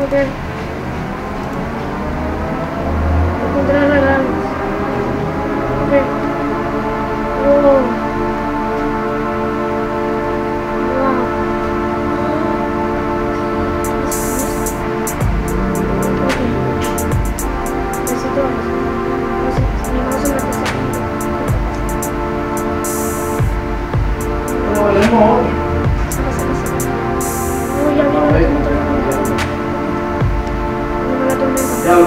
Okay.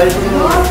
colégio